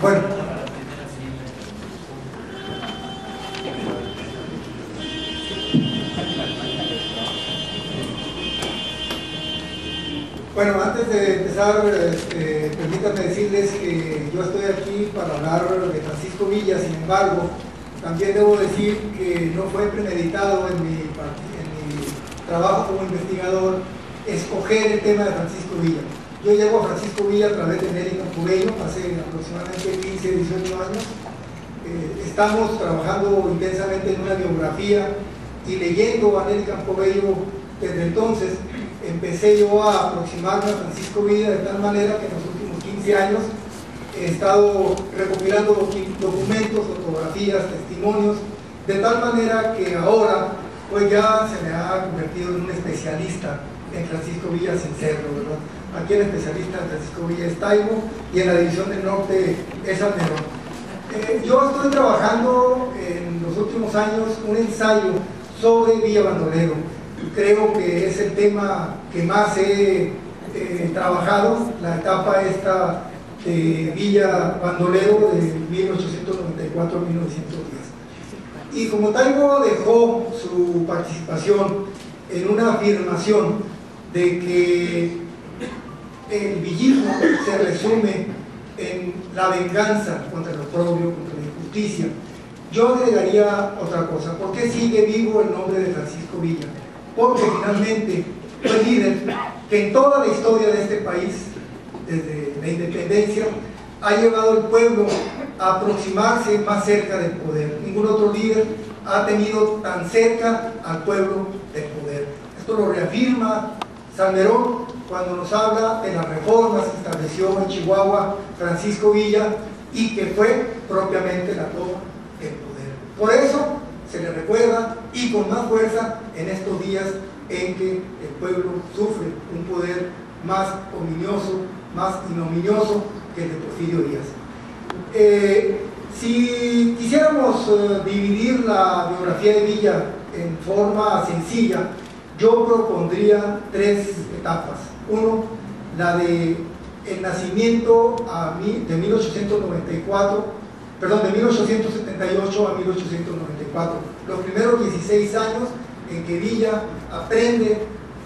Bueno. Bueno, antes de empezar, este, permítanme decirles que yo estoy aquí para hablar de Francisco Villa, sin embargo, también debo decir que no fue premeditado en mi, en mi trabajo como investigador escoger el tema de Francisco Villa. Yo llego a Francisco Villa a través de Nelly Campubello, hace aproximadamente 15, 18 años. Eh, estamos trabajando intensamente en una biografía y leyendo a Nelly Campobello desde entonces empecé yo a aproximarme a Francisco Villa de tal manera que en los últimos 15 años he estado recopilando documentos, fotografías, testimonios, de tal manera que ahora pues ya se me ha convertido en un especialista en Francisco Villa Cerro, ¿verdad? Aquí el especialista Francisco Villa es Taibo y en la división del norte es Almerón. Eh, yo estoy trabajando en los últimos años un ensayo sobre Villa Bandolero. Creo que es el tema que más he eh, trabajado, la etapa esta de Villa Bandolero de 1894 a 1910. Y como Taibo dejó su participación en una afirmación de que el villismo se resume en la venganza contra lo propio, contra la injusticia. Yo agregaría otra cosa. ¿Por qué sigue vivo el nombre de Francisco Villa? Porque finalmente fue líder que en toda la historia de este país, desde la independencia, ha llevado al pueblo a aproximarse más cerca del poder. Ningún otro líder ha tenido tan cerca al pueblo del poder. Esto lo reafirma Salmerón, cuando nos habla de las reformas que estableció en Chihuahua Francisco Villa y que fue propiamente la toma del poder. Por eso se le recuerda y con más fuerza en estos días en que el pueblo sufre un poder más ominioso, más ignominioso que el de Porfirio Díaz. Eh, si quisiéramos eh, dividir la biografía de Villa en forma sencilla, yo propondría tres etapas. Uno, la de el nacimiento de 1894, perdón, de 1878 a 1894. Los primeros 16 años en que Villa aprende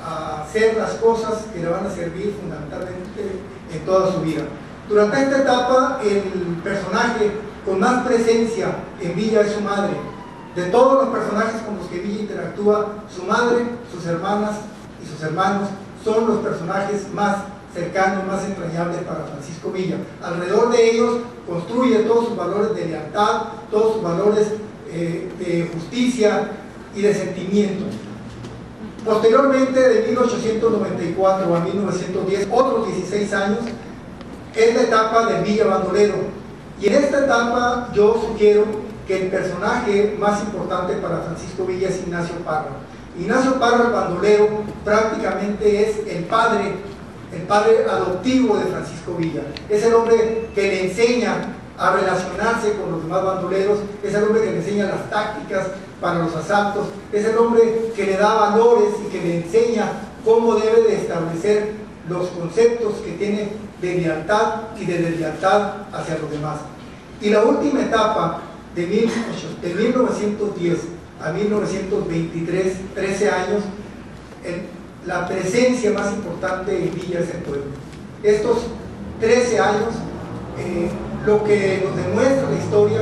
a hacer las cosas que le van a servir fundamentalmente en toda su vida. Durante esta etapa, el personaje con más presencia en Villa es su madre, de todos los personajes con los que Villa interactúa, su madre, sus hermanas y sus hermanos son los personajes más cercanos, más entrañables para Francisco Villa. Alrededor de ellos construye todos sus valores de lealtad, todos sus valores eh, de justicia y de sentimiento. Posteriormente, de 1894 a 1910, otros 16 años, es la etapa del Villa Bandolero. Y en esta etapa yo sugiero que el personaje más importante para Francisco Villa es Ignacio Parra. Ignacio Parra, el bandolero, prácticamente es el padre, el padre adoptivo de Francisco Villa. Es el hombre que le enseña a relacionarse con los demás bandoleros, es el hombre que le enseña las tácticas para los asaltos, es el hombre que le da valores y que le enseña cómo debe de establecer los conceptos que tiene de lealtad y de deslealtad hacia los demás. Y la última etapa de, 1910 a 1923, 13 años, la presencia más importante en Villa es el pueblo. Estos 13 años, eh, lo que nos demuestra la historia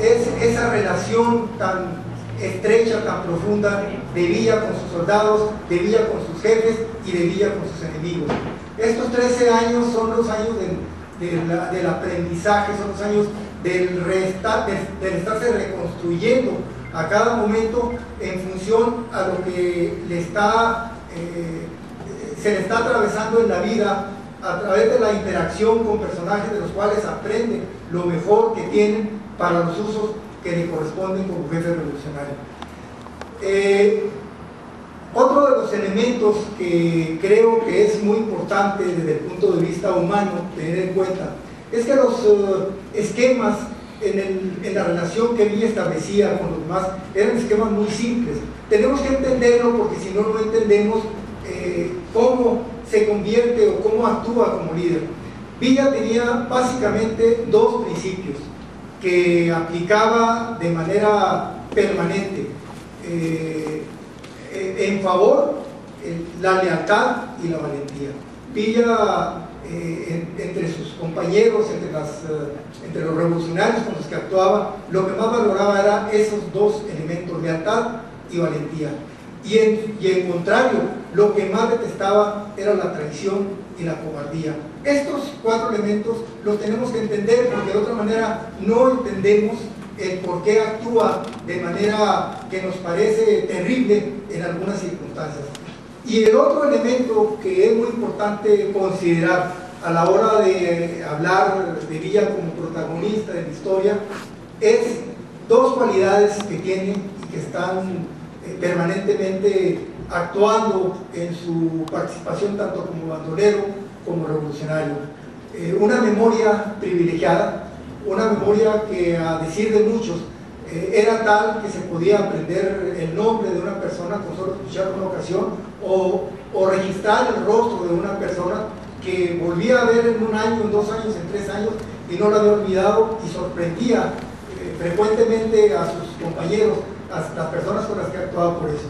es esa relación tan estrecha, tan profunda de Villa con sus soldados, de Villa con sus jefes y de Villa con sus enemigos. Estos 13 años son los años del aprendizaje, son los años del, estarse reconstruyendo a cada momento en función a lo que le está, eh, se le está atravesando en la vida a través de la interacción con personajes de los cuales aprende lo mejor que tienen para los usos que le corresponden como jefe revolucionario. Eh, otro de los elementos que creo que es muy importante desde el punto de vista humano tener en cuenta es que los eh, esquemas en, la relación que Villa establecía con los demás eran esquemas muy simples. Tenemos que entenderlo porque si no, no entendemos eh, cómo se convierte o cómo actúa como líder. Villa tenía básicamente dos principios que aplicaba de manera permanente eh, en favor la lealtad y la valentía. Villa eh, entre sus compañeros, entre, las, eh, entre los revolucionarios con los que actuaba, lo que más valoraba era esos dos elementos, lealtad y valentía. Y en, y en contrario, lo que más detestaba era la traición y la cobardía. Estos cuatro elementos los tenemos que entender porque de otra manera no entendemos el por qué actúa de manera que nos parece terrible en algunas circunstancias. Y el otro elemento que es muy importante considerar a la hora de hablar de Villa como protagonista de la historia es dos cualidades que tiene y que están eh, permanentemente actuando en su participación tanto como bandolero como revolucionario. Eh, una memoria privilegiada, una memoria que a decir de muchos eh, era tal que se podía aprender el nombre de una persona con solo escuchar una ocasión o, o, registrar el rostro de una persona que volvía a ver en un año, en dos años, en tres años y no la había olvidado y sorprendía eh, frecuentemente a sus compañeros, a las personas con las que actuaba por eso.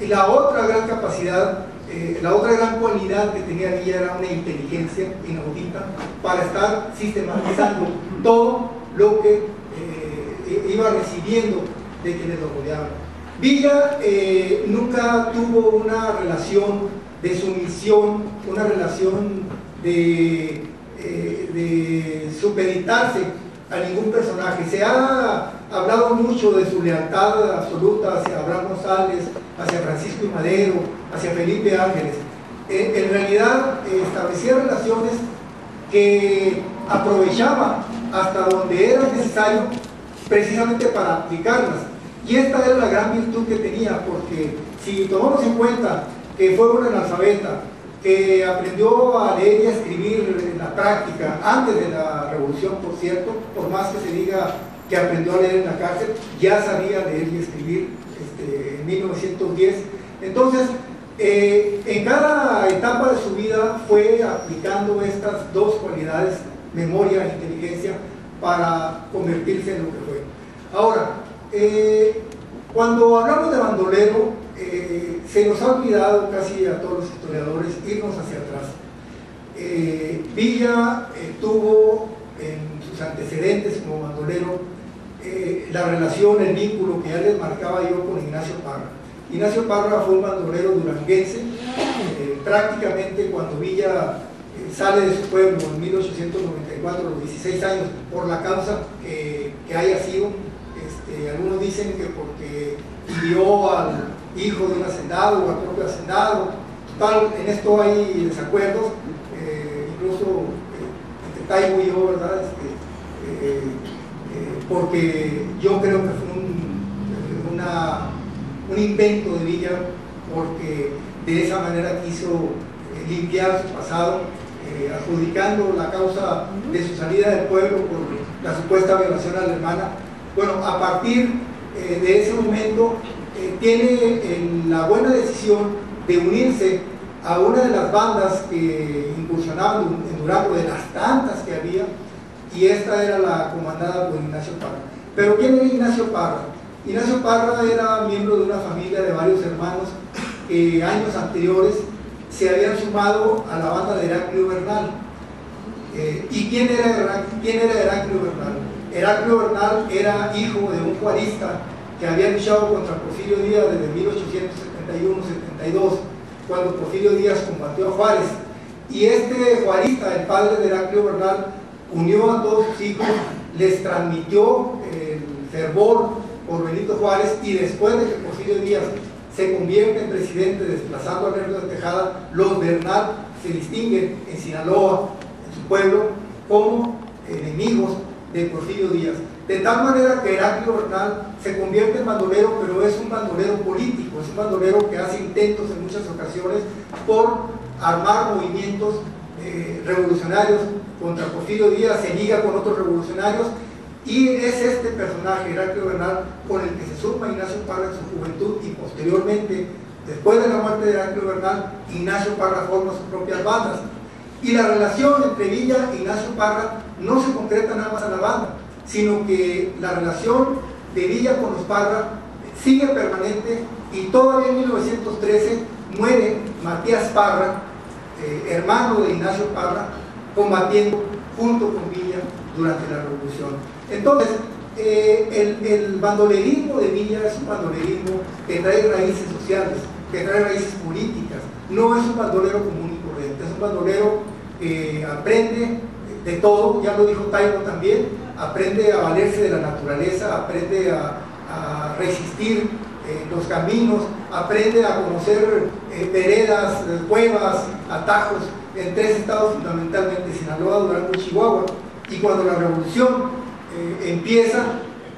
Y la otra gran capacidad, eh, la otra gran cualidad que tenía Villa era una inteligencia inaudita para estar sistematizando todo lo que iba recibiendo de quienes lo rodeaban. Villa eh, nunca tuvo una relación de sumisión, una relación de, eh, supeditarse a ningún personaje. Se ha hablado mucho de su lealtad absoluta hacia Abraham González, hacia Francisco y Madero, hacia Felipe Ángeles. Eh, en realidad establecía relaciones que aprovechaba hasta donde era necesario precisamente para aplicarlas. Y esta era la gran virtud que tenía, porque si tomamos en cuenta que fue un analfabeta, que aprendió a leer y a escribir en la práctica, antes de la revolución, por cierto, por más que se diga que aprendió a leer en la cárcel, ya sabía leer y escribir este, en 1910. Entonces, eh, en cada etapa de su vida fue aplicando estas dos cualidades, memoria e inteligencia, para convertirse en lo que fue. Ahora, eh, cuando hablamos de bandolero, eh, se nos ha olvidado casi a todos los historiadores irnos hacia atrás. Eh, Villa tuvo en sus antecedentes como bandolero la relación, el vínculo que ya les marcaba yo con Ignacio Parra. Ignacio Parra fue un bandolero duranguense, prácticamente cuando Villa sale de su pueblo en 1894, los 16 años, por la causa que, haya sido. Este, algunos dicen que porque vio al hijo de un hacendado o al propio hacendado. Total, en esto hay desacuerdos, eh, incluso eh, entre Taibo y yo, ¿verdad? Este, eh, porque yo creo que fue un, un invento de Villa, porque de esa manera quiso limpiar su pasado adjudicando la causa de su salida del pueblo por la supuesta violación alemana. Bueno, a partir de ese momento eh, tiene la buena decisión de unirse a una de las bandas que incursionaban en Durango, de las tantas que había, y esta era la comandada por Ignacio Parra. Pero ¿quién era Ignacio Parra? Ignacio Parra era miembro de una familia de varios hermanos que años anteriores se habían sumado a la banda de Heraclio Bernal. Eh, ¿Y quién era, quién era Heraclio Bernal? Heraclio Bernal era hijo de un juarista que había luchado contra Porfirio Díaz desde 1871-72, cuando Porfirio Díaz combatió a Juárez. Y este juarista, el padre de Heraclio Bernal, unió a todos sus hijos, les transmitió el fervor por Benito Juárez y después de que Porfirio Díaz se convierte en presidente desplazando a Lerdo de Tejada, los Bernal se distinguen en Sinaloa, en su pueblo, como enemigos de Porfirio Díaz. De tal manera que Heraclio Bernal se convierte en bandolero, pero es un bandolero político, es un bandolero que hace intentos en muchas ocasiones por armar movimientos eh, revolucionarios contra Porfirio Díaz, se liga con otros revolucionarios y es este personaje, Heraclio Bernal, con el que se suma Ignacio Parra en su juventud y posteriormente, después de la muerte de Heraclio Bernal, Ignacio Parra forma sus propias bandas. Y la relación entre Villa e Ignacio Parra no se concreta nada más a la banda, sino que la relación de Villa con los Parra sigue permanente y todavía en 1913 muere Matías Parra, eh, hermano de Ignacio Parra, combatiendo junto con Villa durante la revolución. Entonces, eh, el, bandolerismo de Villa es un bandolerismo que trae raíces sociales, que trae raíces políticas, no es un bandolero común y corriente, es un bandolero que aprende de todo, ya lo dijo Taibo también, aprende a valerse de la naturaleza, aprende a, resistir eh, los caminos, aprende a conocer eh, veredas, cuevas, atajos en tres estados fundamentalmente, Sinaloa, Durango y Chihuahua. Y cuando la revolución eh, empieza,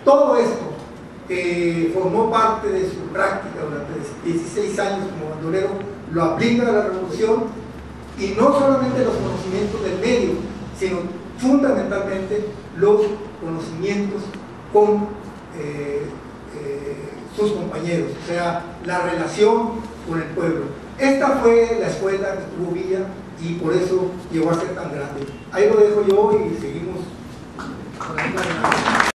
todo esto que formó parte de su práctica durante 16 años como bandolero, lo aplica a la revolución y no solamente los conocimientos del medio, sino fundamentalmente los conocimientos con eh, eh, sus compañeros, o sea, la relación con el pueblo. Esta fue la escuela que tuvo Villa y por eso llegó a ser tan grande. Ahí lo dejo yo y seguimos con la